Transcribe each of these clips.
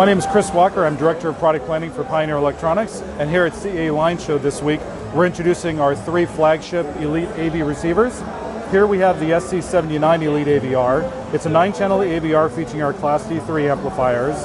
My name is Chris Walker. I'm Director of Product Planning for Pioneer Electronics. And here at CEA Line Show this week, we're introducing our three flagship Elite AV receivers. Here we have the SC79 Elite AVR. It's a nine-channel AVR featuring our Class D3 amplifiers.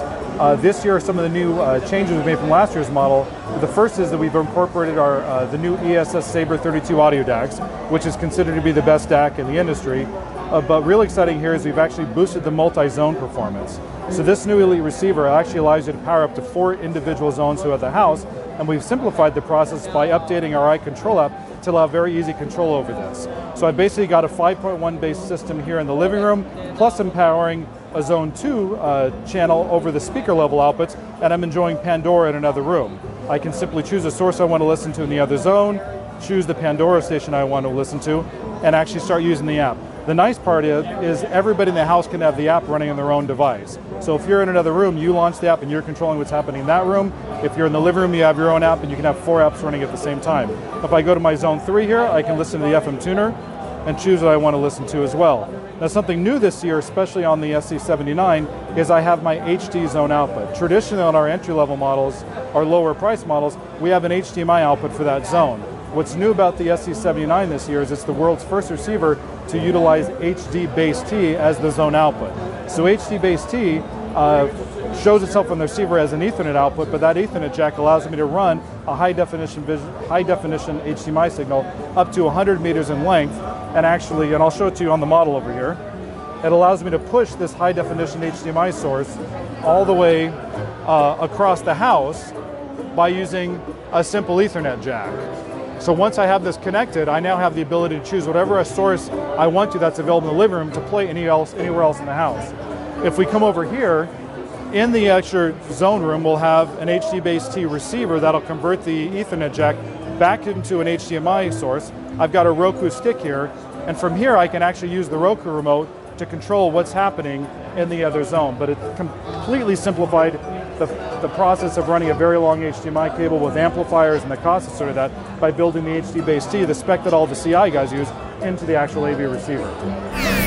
Uh, this year, some of the new uh, changes we made from last year's model. The first is that we've incorporated our uh, the new ESS Sabre 32 audio DACs, which is considered to be the best DAC in the industry. Uh, but really exciting here is we've actually boosted the multi-zone performance. So this new Elite receiver actually allows you to power up to four individual zones throughout the house, and we've simplified the process by updating our iControl app to allow very easy control over this. So I basically got a 5.1 base system here in the living room, plus empowering a zone 2 uh, channel over the speaker level outputs, and I'm enjoying Pandora in another room. I can simply choose a source I want to listen to in the other zone, choose the Pandora station I want to listen to, and actually start using the app. The nice part is, is everybody in the house can have the app running on their own device. So if you're in another room, you launch the app and you're controlling what's happening in that room. If you're in the living room, you have your own app and you can have four apps running at the same time. If I go to my zone three here, I can listen to the FM tuner and choose what I want to listen to as well. Now something new this year, especially on the SC79, is I have my HD zone output. Traditionally on our entry level models, our lower price models, we have an HDMI output for that zone. What's new about the SC79 this year is it's the world's first receiver to utilize HDBaseT as the zone output. So HDBaseT uh, shows itself on the receiver as an Ethernet output, but that Ethernet jack allows me to run a high definition high definition HDMI signal up to 100 meters in length, and actually, and I'll show it to you on the model over here. It allows me to push this high definition HDMI source all the way uh, across the house by using a simple Ethernet jack. So once I have this connected, I now have the ability to choose whatever a source I want to that's available in the living room to play any else, anywhere else in the house. If we come over here, in the extra zone room, we'll have an HDBaseT receiver that'll convert the Ethernet jack back into an HDMI source. I've got a Roku stick here, and from here I can actually use the Roku remote to control what's happening in the other zone. But it completely simplified the, the process of running a very long HDMI cable with amplifiers and the cost associated with that by building the HDBaseT, the spec that all the CI guys use, into the actual AV receiver.